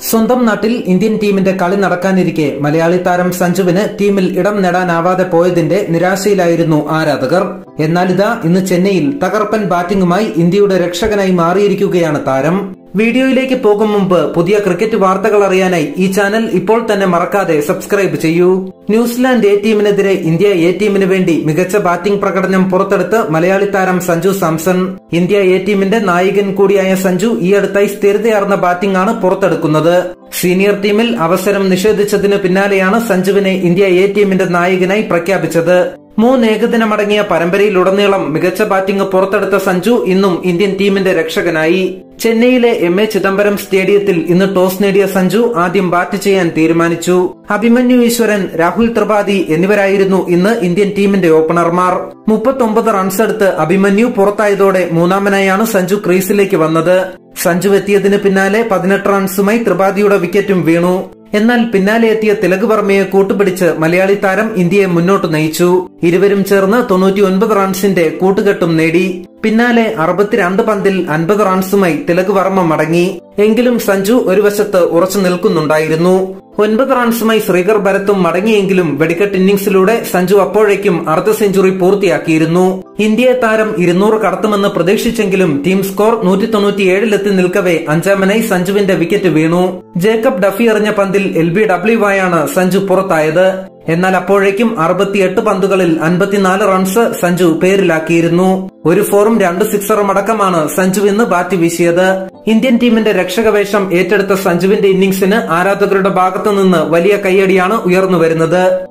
സ്വന്തം നാട്ടിൽ ഇന്ത്യൻ ടീമിന്റെ കളി നടക്കാനിരിക്കെ മലയാളി താരം സഞ്ജുവിന് ടീമിൽ ഇടം നേടാനാവാതെ പോയതിന്റെ നിരാശയിലായിരുന്നു ആരാധകർ. എന്നാലിതാ ഇന്ന് ചെന്നൈയിൽ തകർപ്പൻ ബാറ്റിംഗുമായി ഇന്ത്യയുടെ രക്ഷകനായി മാറിയിരിക്കുകയാണ് താരം. വീഡിയോയിലേക്ക് പോകും മുമ്പ് പുതിയ ക്രിക്കറ്റ് വാർത്തകൾ അറിയാനായി ഈ ചാനൽ ഇപ്പോൾ തന്നെ മറക്കാതെ സബ്സ്ക്രൈബ് ചെയ്യൂ. ന്യൂസിലാൻഡ് എ ടീമിനെതിരെ ഇന്ത്യ എ ടീമിന് വേണ്ടി മികച്ച ബാറ്റിംഗ് പ്രകടനം പുറത്തെടുത്ത് മലയാളി താരം സഞ്ജു സാംസൺ. ഇന്ത്യ എ ടീമിന്റെ നായകൻ കൂടിയായ സഞ്ജു ഈ അടുത്തായി സ്ഥിരതയാർന്ന ബാറ്റിംഗ് ആണ് പുറത്തെടുക്കുന്നത്. സീനിയർ ടീമിൽ അവസരം നിഷേധിച്ചതിന് പിന്നാലെയാണ് സഞ്ജുവിനെ ഇന്ത്യ എ ടീമിന്റെ നായകനായി പ്രഖ്യാപിച്ചത്. മൂന്ന് ഏകദിനമടങ്ങിയ പരമ്പരയിലുടനീളം മികച്ച ബാറ്റിംഗ് പുറത്തെടുത്ത സഞ്ജു ഇന്നും ഇന്ത്യൻ ടീമിന്റെ രക്ഷകനായി. ചെന്നൈയിലെ എം എ ചിദംബരം സ്റ്റേഡിയത്തിൽ ഇന്ന് ടോസ് നേടിയ സഞ്ജു ആദ്യം ബാറ്റ് ചെയ്യാൻ തീരുമാനിച്ചു. അഭിമന്യു ഈശ്വരൻ രാഹുൽ ത്രിപാഠി എന്നിവരായിരുന്നു ഇന്ന് ഇന്ത്യൻ ടീമിന്റെ ഓപ്പണർമാർ. മുപ്പത്തൊമ്പത് റൺസെടുത്ത് അഭിമന്യു പുറത്തായതോടെ മൂന്നാമനായാണ് സഞ്ജു ക്രീസിലേക്ക് വന്നത്. സഞ്ജു എത്തിയതിന് പിന്നാലെ പതിനെട്ട് റൺസുമായി ത്രിപാഠിയുടെ വിക്കറ്റും വീണു. എന്നാൽ പിന്നാലെ എത്തിയ തിലക് വർമ്മയെ കൂട്ടുപിടിച്ച് മലയാളി താരം ഇന്ത്യയെ മുന്നോട്ട് നയിച്ചു. ഇരുവരും ചേർന്ന് തൊണ്ണൂറ്റിയൊൻപത് റൺസിന്റെ കൂട്ടുകെട്ടും നേടി. പിന്നാലെ അറുപത്തിരണ്ട് പന്തിൽ അൻപത് റൺസുമായി തിലക് വർമ്മ മടങ്ങി. എങ്കിലും സഞ്ജു ഒരു വശത്ത് ഉറച്ചു നിൽക്കുന്നുണ്ടായിരുന്നു. ഒൻപത് റൺസുമായി ശ്രീകർ ഭരത്തും മടങ്ങിയെങ്കിലും വെടിക്കെട്ട് ഇന്നിംഗ്സിലൂടെ സഞ്ജു അപ്പോഴേക്കും അർദ്ധ സെഞ്ചുറി പൂർത്തിയാക്കിയിരുന്നു. ഇന്ത്യയെ താരം ഇരുന്നൂറ് കടത്തുമെന്ന് പ്രതീക്ഷിച്ചെങ്കിലും ടീം സ്കോർ നൂറ്റി തൊണ്ണൂറ്റിയേഴിലെത്തി നിൽക്കവേ അഞ്ചാമനായി സഞ്ജുവിന്റെ വിക്കറ്റ് വീണു. ജേക്കബ് ഡഫി എറിഞ്ഞ പന്തിൽ എൽ ബി ഡബ്ല്യുവായാണ് സഞ്ജു പുറത്തായത്. എന്നാൽ അപ്പോഴേക്കും അറുപത്തിയെട്ട് പന്തുകളിൽ അൻപത്തിനാല് റൺസ് സഞ്ജു പേരിലാക്കിയിരുന്നു. ഒരു ഫോറും രണ്ട് സിക്സറും അടക്കമാണ് സഞ്ജു ഇന്ന് ബാറ്റ് വീശിയത്. ഇന്ത്യൻ ടീമിന്റെ രക്ഷകവേഷം ഏറ്റെടുത്ത സഞ്ജുവിന്റെ ഇന്നിംഗ്സിന് ആരാധകരുടെ ഭാഗത്തുനിന്ന് വലിയ കയ്യടിയാണ് ഉയർന്നു വരുന്നത്